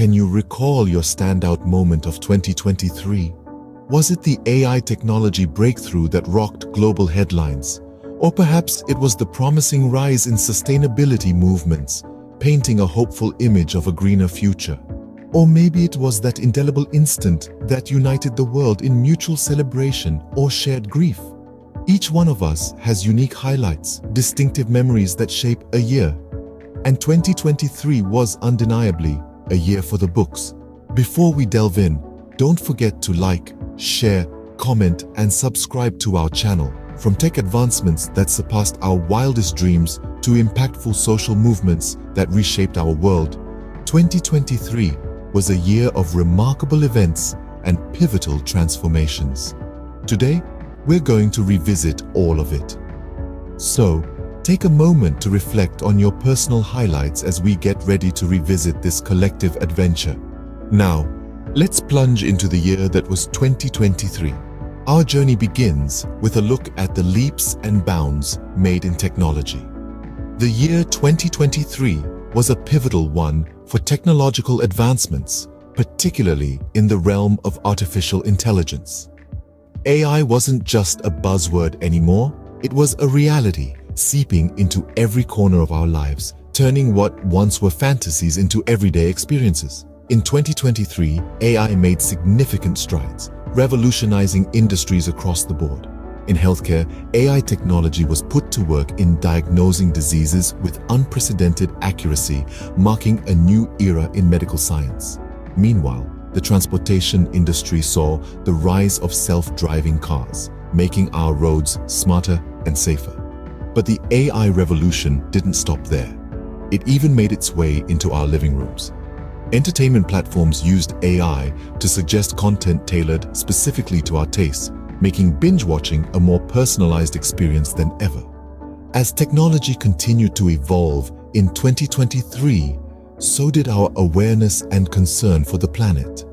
Can you recall your standout moment of 2023? Was it the AI technology breakthrough that rocked global headlines? Or perhaps it was the promising rise in sustainability movements, painting a hopeful image of a greener future? Or maybe it was that indelible instant that united the world in mutual celebration or shared grief? Each one of us has unique highlights, distinctive memories that shape a year. And 2023 was undeniably a year for the books. Before we delve in, don't forget to like, share, comment, and subscribe to our channel. From tech advancements that surpassed our wildest dreams to impactful social movements that reshaped our world, 2023 was a year of remarkable events and pivotal transformations. Today, we're going to revisit all of it. So, take a moment to reflect on your personal highlights as we get ready to revisit this collective adventure. Now, let's plunge into the year that was 2023. Our journey begins with a look at the leaps and bounds made in technology. The year 2023 was a pivotal one for technological advancements, particularly in the realm of artificial intelligence. AI wasn't just a buzzword anymore, it was a reality seeping into every corner of our lives, turning what once were fantasies into everyday experiences. In 2023, AI made significant strides, revolutionizing industries across the board. In healthcare, AI technology was put to work in diagnosing diseases with unprecedented accuracy, marking a new era in medical science. Meanwhile, the transportation industry saw the rise of self-driving cars, making our roads smarter and safer. But the AI revolution didn't stop there. It even made its way into our living rooms. Entertainment platforms used AI to suggest content tailored specifically to our tastes, making binge watching a more personalized experience than ever. As technology continued to evolve in 2023, so did our awareness and concern for the planet.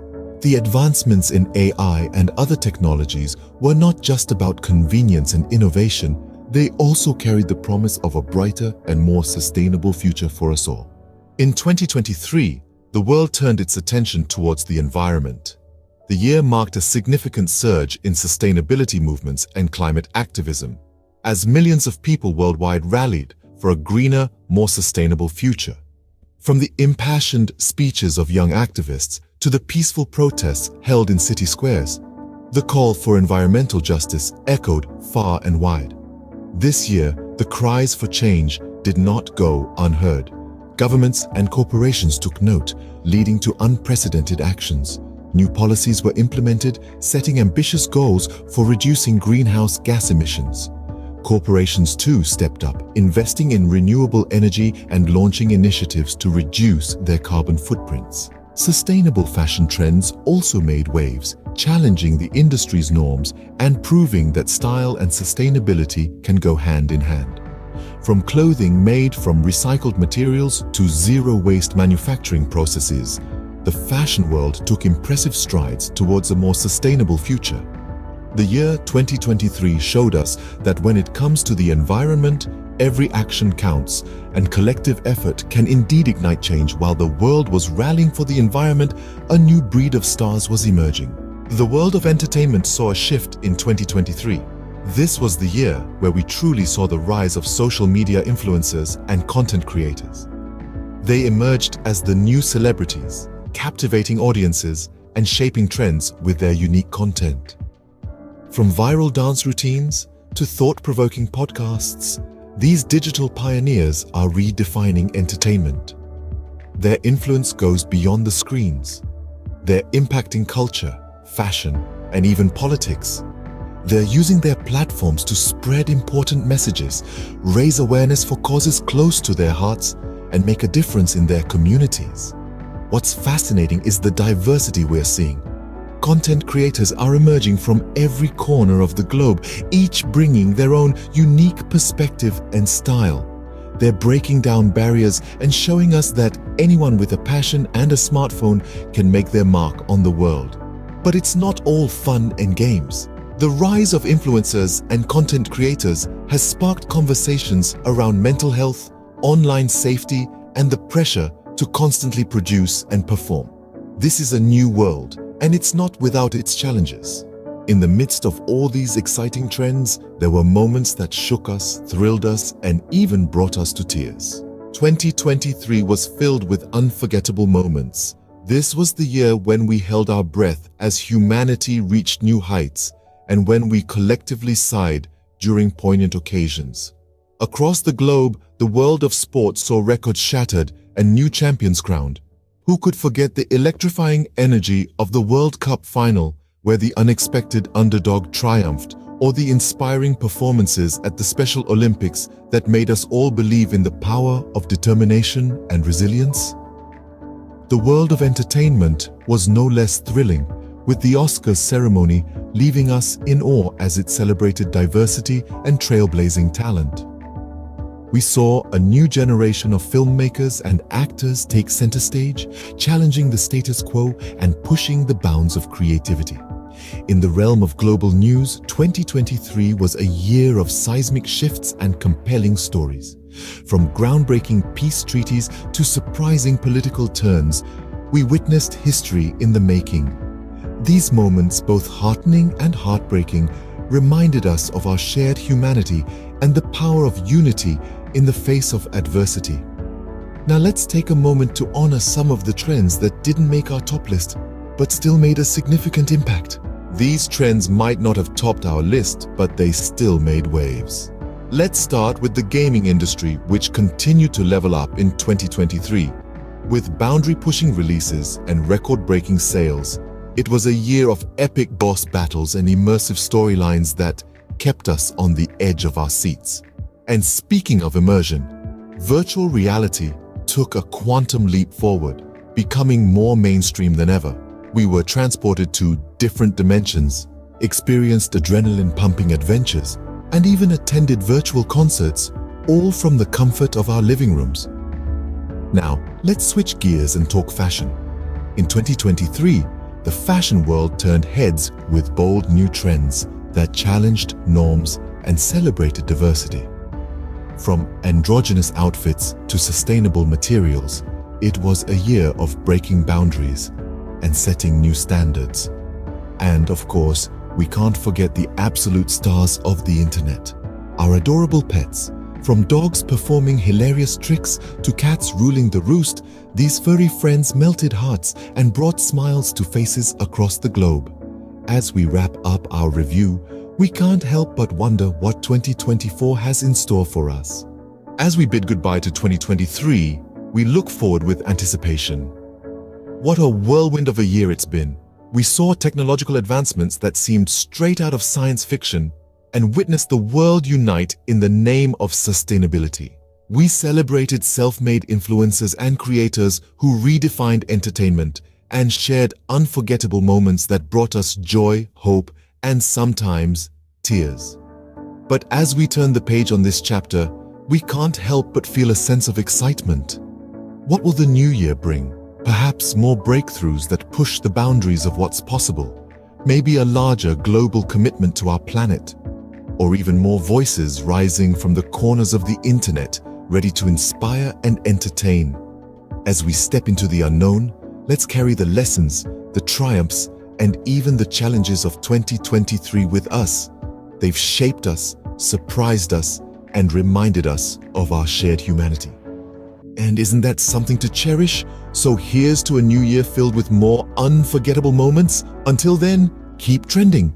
The advancements in AI and other technologies were not just about convenience and innovation, they also carried the promise of a brighter and more sustainable future for us all. In 2023, the world turned its attention towards the environment. The year marked a significant surge in sustainability movements and climate activism, as millions of people worldwide rallied for a greener, more sustainable future. From the impassioned speeches of young activists to the peaceful protests held in city squares, the call for environmental justice echoed far and wide. This year, the cries for change did not go unheard. Governments and corporations took note, leading to unprecedented actions. New policies were implemented, setting ambitious goals for reducing greenhouse gas emissions. Corporations too stepped up, investing in renewable energy and launching initiatives to reduce their carbon footprints. Sustainable fashion trends also made waves, challenging the industry's norms and proving that style and sustainability can go hand in hand. From clothing made from recycled materials to zero-waste manufacturing processes, the fashion world took impressive strides towards a more sustainable future. The year 2023 showed us that when it comes to the environment, every action counts and collective effort can indeed ignite change while the world was rallying for the environment, a new breed of stars was emerging. The world of entertainment saw a shift in 2023. This was the year where we truly saw the rise of social media influencers and content creators. They emerged as the new celebrities, captivating audiences and shaping trends with their unique content. From viral dance routines to thought-provoking podcasts, these digital pioneers are redefining entertainment. Their influence goes beyond the screens. They're impacting culture, fashion, and even politics. They're using their platforms to spread important messages, raise awareness for causes close to their hearts, and make a difference in their communities. What's fascinating is the diversity we're seeing. Content creators are emerging from every corner of the globe, each bringing their own unique perspective and style. They're breaking down barriers and showing us that anyone with a passion and a smartphone can make their mark on the world. But it's not all fun and games. The rise of influencers and content creators has sparked conversations around mental health, online safety, and the pressure to constantly produce and perform. This is a new world, and it's not without its challenges. In the midst of all these exciting trends, there were moments that shook us, thrilled us, and even brought us to tears. 2023 was filled with unforgettable moments. This was the year when we held our breath as humanity reached new heights and when we collectively sighed during poignant occasions. Across the globe, the world of sport saw records shattered and new champions crowned. Who could forget the electrifying energy of the World Cup final where the unexpected underdog triumphed, or the inspiring performances at the Special Olympics that made us all believe in the power of determination and resilience? The world of entertainment was no less thrilling, with the Oscars ceremony leaving us in awe as it celebrated diversity and trailblazing talent. We saw a new generation of filmmakers and actors take center stage, challenging the status quo and pushing the bounds of creativity. In the realm of global news, 2023 was a year of seismic shifts and compelling stories. From groundbreaking peace treaties to surprising political turns, we witnessed history in the making. These moments, both heartening and heartbreaking, reminded us of our shared humanity and the power of unity in the face of adversity. Now let's take a moment to honor some of the trends that didn't make our top list, but still made a significant impact. These trends might not have topped our list, but they still made waves. Let's start with the gaming industry, which continued to level up in 2023. With boundary-pushing releases and record-breaking sales, it was a year of epic boss battles and immersive storylines that kept us on the edge of our seats. And speaking of immersion, virtual reality took a quantum leap forward, becoming more mainstream than ever. We were transported to different dimensions, experienced adrenaline-pumping adventures, and even attended virtual concerts, all from the comfort of our living rooms. Now, let's switch gears and talk fashion. In 2023, the fashion world turned heads with bold new trends that challenged norms and celebrated diversity. From androgynous outfits to sustainable materials, it was a year of breaking boundaries and setting new standards. And of course, we can't forget the absolute stars of the internet. Our adorable pets, from dogs performing hilarious tricks to cats ruling the roost, these furry friends melted hearts and brought smiles to faces across the globe. As we wrap up our review, we can't help but wonder what 2024 has in store for us. As we bid goodbye to 2023, we look forward with anticipation. What a whirlwind of a year it's been. We saw technological advancements that seemed straight out of science fiction and witnessed the world unite in the name of sustainability. We celebrated self-made influencers and creators who redefined entertainment and shared unforgettable moments that brought us joy, hope, and sometimes tears. But as we turn the page on this chapter, we can't help but feel a sense of excitement. What will the new year bring? Perhaps more breakthroughs that push the boundaries of what's possible. Maybe a larger global commitment to our planet. Or even more voices rising from the corners of the internet, ready to inspire and entertain. As we step into the unknown, let's carry the lessons, the triumphs, and even the challenges of 2023 with us. They've shaped us, surprised us, and reminded us of our shared humanity. And isn't that something to cherish? So here's to a new year filled with more unforgettable moments. Until then, keep trending.